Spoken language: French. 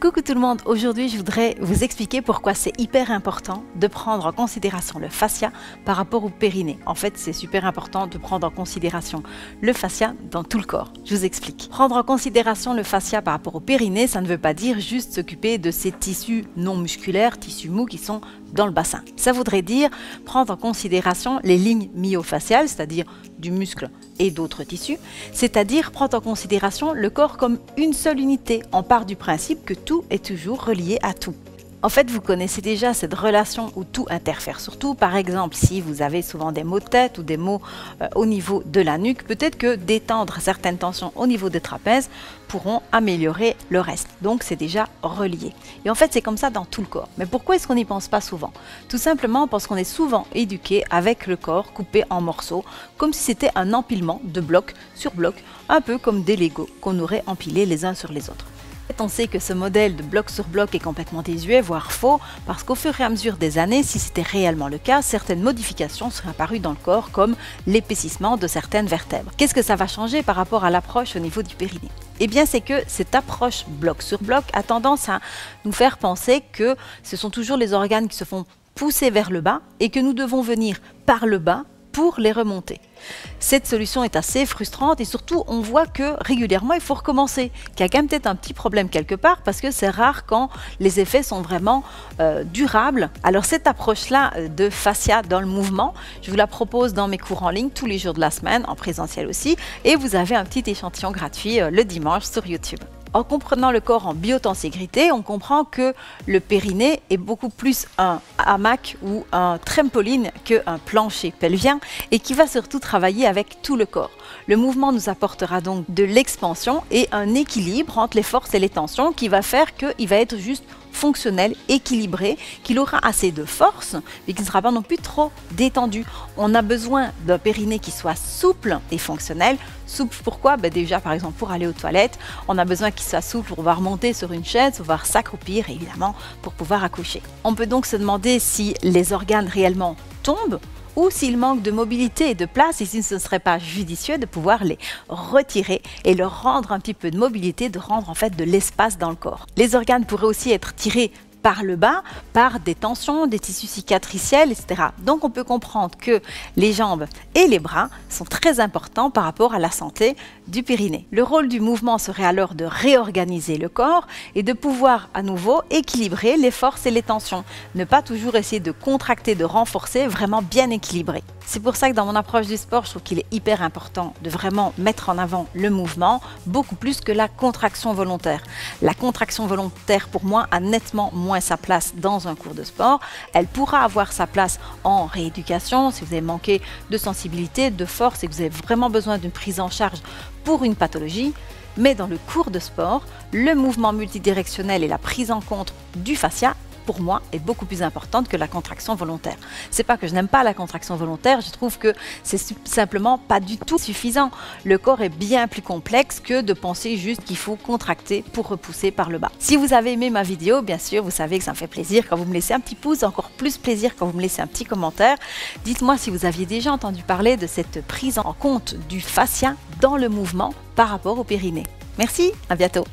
Coucou tout le monde, aujourd'hui je voudrais vous expliquer pourquoi c'est hyper important de prendre en considération le fascia par rapport au périnée. En fait c'est super important de prendre en considération le fascia dans tout le corps. Je vous explique. Prendre en considération le fascia par rapport au périnée, ça ne veut pas dire juste s'occuper de ces tissus non musculaires, tissus mous qui sont dans le bassin. Ça voudrait dire prendre en considération les lignes myofasciales, c'est-à-dire du muscle et d'autres tissus, c'est-à-dire prendre en considération le corps comme une seule unité. On part du principe que tout est toujours relié à tout. En fait, vous connaissez déjà cette relation où tout interfère. Surtout, par exemple, si vous avez souvent des maux de tête ou des maux euh, au niveau de la nuque, peut-être que détendre certaines tensions au niveau des trapèzes pourront améliorer le reste. Donc, c'est déjà relié. Et en fait, c'est comme ça dans tout le corps. Mais pourquoi est-ce qu'on n'y pense pas souvent? Tout simplement parce qu'on est souvent éduqué avec le corps coupé en morceaux, comme si c'était un empilement de bloc sur bloc, un peu comme des Legos qu'on aurait empilés les uns sur les autres. On sait que ce modèle de bloc sur bloc est complètement désuet, voire faux, parce qu'au fur et à mesure des années, si c'était réellement le cas, certaines modifications seraient apparues dans le corps, comme l'épaississement de certaines vertèbres. Qu'est-ce que ça va changer par rapport à l'approche au niveau du périnée? Eh bien, c'est que cette approche bloc sur bloc a tendance à nous faire penser que ce sont toujours les organes qui se font pousser vers le bas et que nous devons venir par le bas pour les remonter. Cette solution est assez frustrante et surtout on voit que régulièrement il faut recommencer, qu'il y a quand même peut-être un petit problème quelque part parce que c'est rare quand les effets sont vraiment euh, durables. Alors cette approche-là euh, de fascia dans le mouvement, je vous la propose dans mes cours en ligne tous les jours de la semaine, en présentiel aussi, et vous avez un petit échantillon gratuit euh, le dimanche sur YouTube. En comprenant le corps en biotenségrité, on comprend que le périnée est beaucoup plus un hamac ou un trampoline qu'un plancher pelvien et qui va surtout travailler avec tout le corps. Le mouvement nous apportera donc de l'expansion et un équilibre entre les forces et les tensions qui va faire qu'il va être juste fonctionnel, équilibré, qu'il aura assez de force, mais qui ne sera pas non plus trop détendu. On a besoin d'un périnée qui soit souple et fonctionnel. Souple pourquoi ben Déjà, par exemple, pour aller aux toilettes, on a besoin qu'il soit souple pour pouvoir monter sur une chaise, pouvoir s'accroupir, évidemment, pour pouvoir accoucher. On peut donc se demander si les organes réellement tombent ou s'il manque de mobilité et de place, et ne serait pas judicieux de pouvoir les retirer et leur rendre un petit peu de mobilité, de rendre en fait de l'espace dans le corps. Les organes pourraient aussi être tirés par le bas, par des tensions, des tissus cicatriciels, etc. Donc on peut comprendre que les jambes et les bras sont très importants par rapport à la santé du périnée. Le rôle du mouvement serait alors de réorganiser le corps et de pouvoir à nouveau équilibrer les forces et les tensions. Ne pas toujours essayer de contracter, de renforcer, vraiment bien équilibrer. C'est pour ça que dans mon approche du sport, je trouve qu'il est hyper important de vraiment mettre en avant le mouvement, beaucoup plus que la contraction volontaire. La contraction volontaire, pour moi, a nettement sa place dans un cours de sport. Elle pourra avoir sa place en rééducation, si vous avez manqué de sensibilité, de force et que vous avez vraiment besoin d'une prise en charge pour une pathologie. Mais dans le cours de sport, le mouvement multidirectionnel et la prise en compte du fascia pour moi, est beaucoup plus importante que la contraction volontaire. C'est pas que je n'aime pas la contraction volontaire, je trouve que c'est simplement pas du tout suffisant. Le corps est bien plus complexe que de penser juste qu'il faut contracter pour repousser par le bas. Si vous avez aimé ma vidéo, bien sûr, vous savez que ça me fait plaisir quand vous me laissez un petit pouce, encore plus plaisir quand vous me laissez un petit commentaire. Dites-moi si vous aviez déjà entendu parler de cette prise en compte du fascia dans le mouvement par rapport au périnée. Merci, à bientôt.